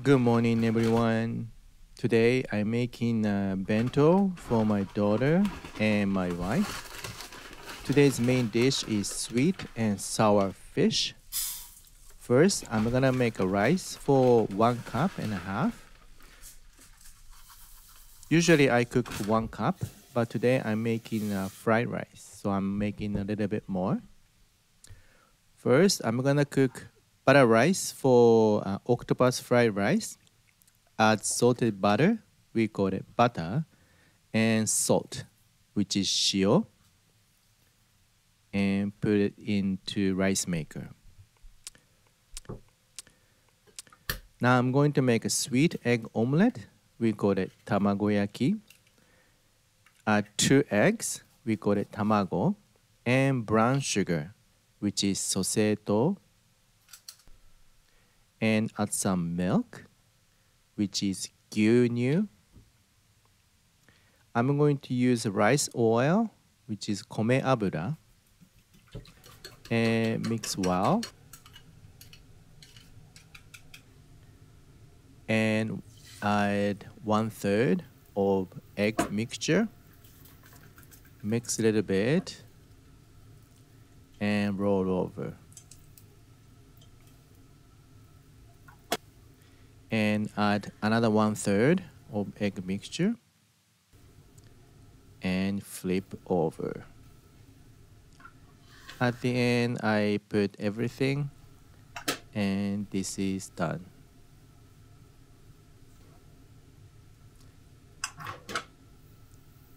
Good morning, everyone. Today I'm making a bento for my daughter and my wife. Today's main dish is sweet and sour fish. First, I'm gonna make a rice for one cup and a half. Usually I cook one cup, but today I'm making a fried rice, so I'm making a little bit more. First, I'm gonna cook butter rice for uh, octopus fried rice. Add salted butter, we call it butter, and salt, which is shio, and put it into rice maker. Now I'm going to make a sweet egg omelette. We call it tamagoyaki. Add two eggs, we call it tamago, and brown sugar, which is soseto and add some milk, which is gyunyu. I'm going to use rice oil, which is kome abura, and mix well. And add one third of egg mixture. Mix a little bit and roll over. And add another one third of egg mixture and flip over. At the end, I put everything and this is done.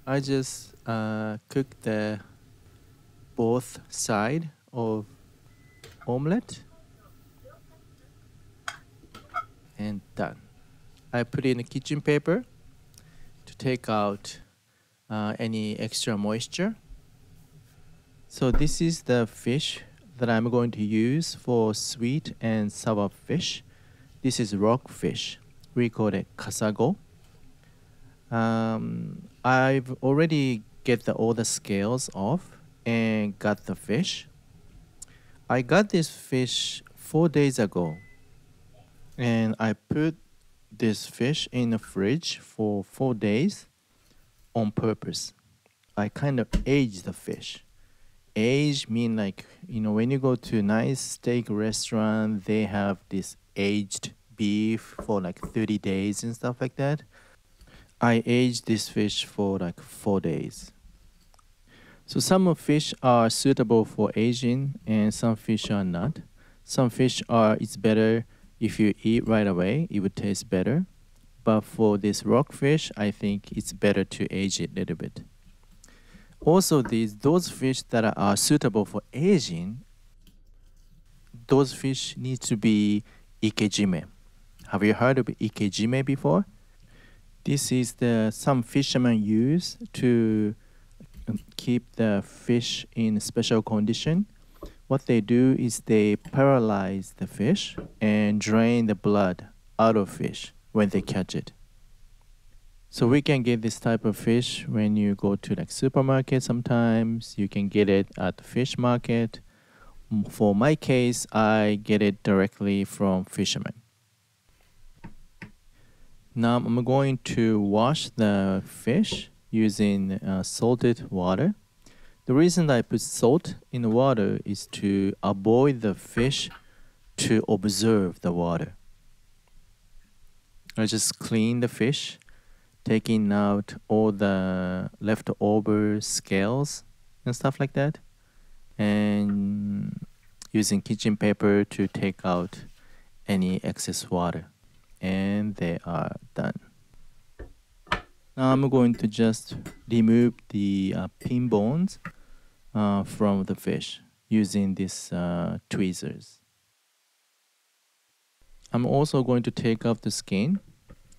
I just uh, cook the both side of omelette and done. I put in a kitchen paper to take out uh, any extra moisture. So this is the fish that I'm going to use for sweet and sour fish. This is rock fish. We call it kasago. Um, I've already get the, all the scales off and got the fish. I got this fish four days ago and I put this fish in the fridge for four days on purpose. I kind of age the fish. Age mean like you know when you go to a nice steak restaurant, they have this aged beef for like 30 days and stuff like that. I aged this fish for like four days. So some fish are suitable for aging and some fish are not. Some fish are it's better if you eat right away, it would taste better. But for this rockfish, I think it's better to age it a little bit. Also, these those fish that are suitable for aging, those fish need to be ikejime. Have you heard of ikejime before? This is the some fishermen use to um, keep the fish in special condition what they do is they paralyze the fish and drain the blood out of fish when they catch it. So we can get this type of fish when you go to like supermarket sometimes. You can get it at the fish market. For my case, I get it directly from fishermen. Now I'm going to wash the fish using uh, salted water. The reason I put salt in the water is to avoid the fish to observe the water. I just clean the fish, taking out all the leftover scales and stuff like that, and using kitchen paper to take out any excess water. And they are done. Now I'm going to just remove the uh, pin bones uh, from the fish using these uh, tweezers. I'm also going to take off the skin.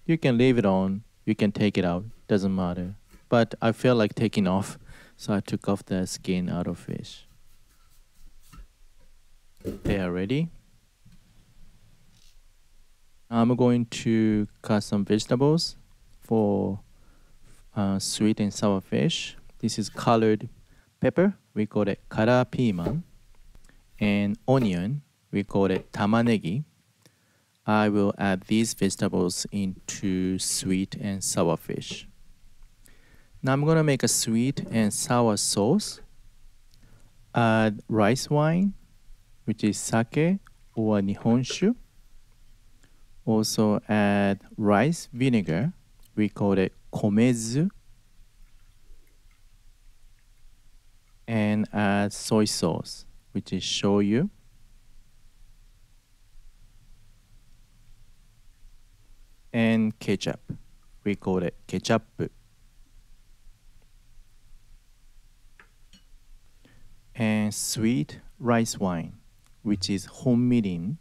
You can leave it on, you can take it out, doesn't matter. But I feel like taking off, so I took off the skin out of fish. They are ready. I'm going to cut some vegetables for uh, sweet and sour fish. This is colored pepper, we call it kara piman, and onion, we call it tamanegi. I will add these vegetables into sweet and sour fish. Now I'm gonna make a sweet and sour sauce. Add rice wine, which is sake or nihonshu. Also add rice vinegar. We call it And add soy sauce, which is shoyu. And ketchup. We call it ketchup. And sweet rice wine, which is honmirin.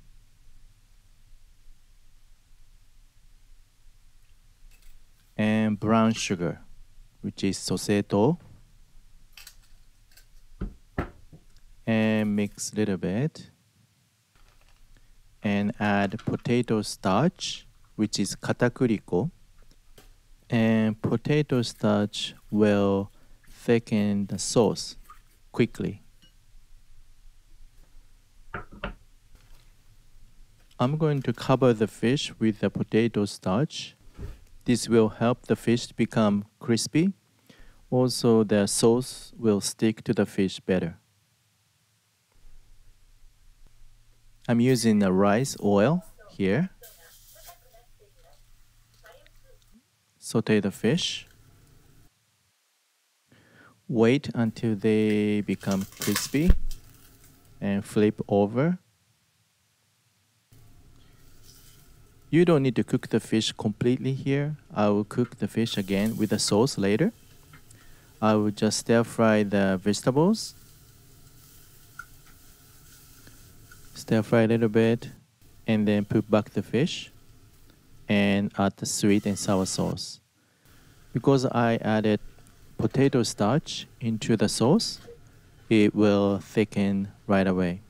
Brown sugar, which is soseto. And mix a little bit. And add potato starch, which is katakuriko. And potato starch will thicken the sauce quickly. I'm going to cover the fish with the potato starch this will help the fish become crispy. Also, the sauce will stick to the fish better. I'm using the rice oil here. Saute the fish. Wait until they become crispy and flip over. You don't need to cook the fish completely here. I will cook the fish again with the sauce later. I will just stir fry the vegetables. Stir fry a little bit and then put back the fish and add the sweet and sour sauce. Because I added potato starch into the sauce, it will thicken right away.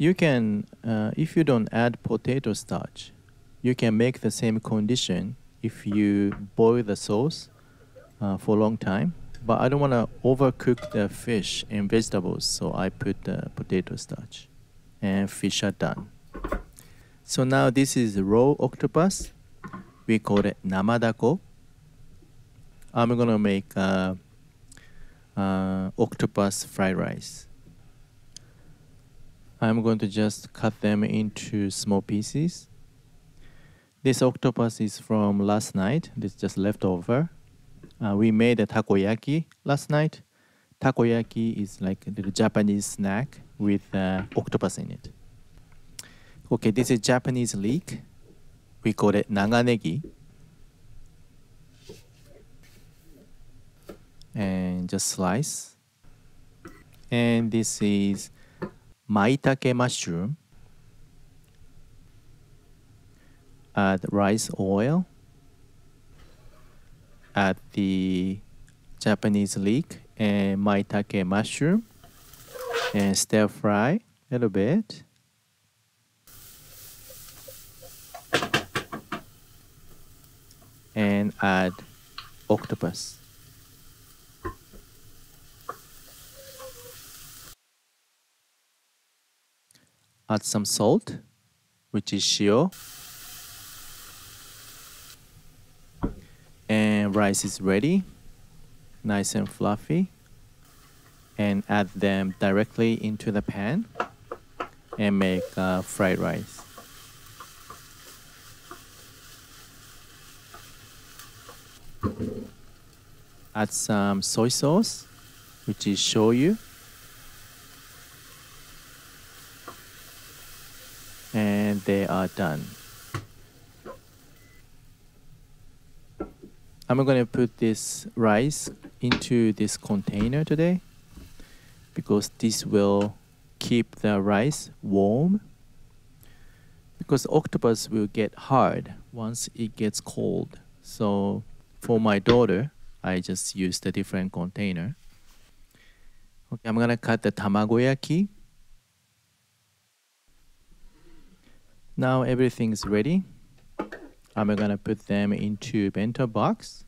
You can, uh, if you don't add potato starch, you can make the same condition if you boil the sauce uh, for a long time. But I don't want to overcook the fish and vegetables, so I put the potato starch. And fish are done. So now this is raw octopus. We call it namadako. I'm gonna make uh, uh, octopus fried rice. I'm going to just cut them into small pieces. This octopus is from last night. This just leftover. Uh, we made a takoyaki last night. Takoyaki is like little Japanese snack with uh, octopus in it. Okay, this is Japanese leek. We call it naganegi. And just slice. And this is maitake mushroom, add rice oil, add the Japanese leek and maitake mushroom, and stir fry a little bit. And add octopus. Add some salt, which is shio. And rice is ready, nice and fluffy. And add them directly into the pan and make uh, fried rice. Add some soy sauce, which is shoyu. And they are done. I'm going to put this rice into this container today because this will keep the rice warm because octopus will get hard once it gets cold. So for my daughter, I just used a different container. Okay, I'm gonna cut the tamagoyaki Now everything's ready. I'm gonna put them into bento box.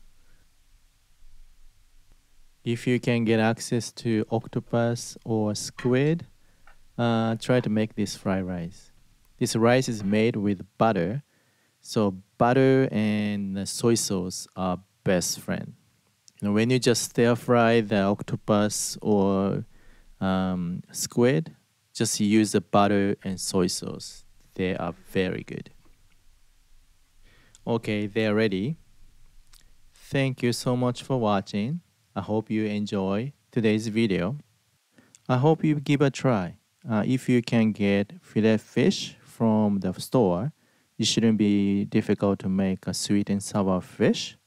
If you can get access to octopus or squid, uh, try to make this fried rice. This rice is made with butter. So butter and soy sauce are best friend. You know, when you just stir fry the octopus or um, squid, just use the butter and soy sauce. They are very good. Okay, they're ready. Thank you so much for watching. I hope you enjoy today's video. I hope you give a try. Uh, if you can get fillet fish from the store, it shouldn't be difficult to make a sweet and sour fish.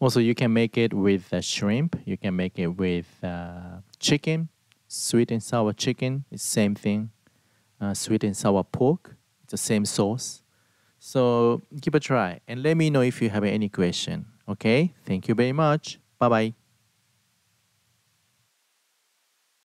Also, you can make it with uh, shrimp. You can make it with uh, chicken, sweet and sour chicken. It's same thing. Uh, sweet and sour pork. It's the same sauce. So give a try and let me know if you have any question. Okay. Thank you very much. Bye bye.